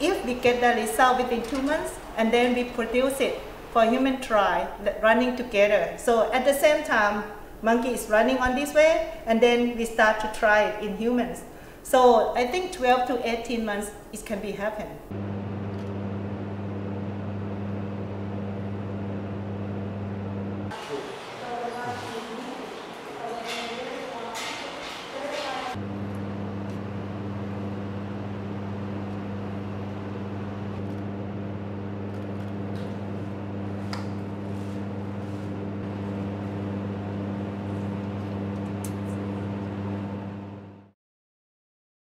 if we get the result within two months, and then we produce it for human trial, running together. So at the same time, monkey is running on this way, and then we start to try it in humans. So I think 12 to 18 months it can be happen.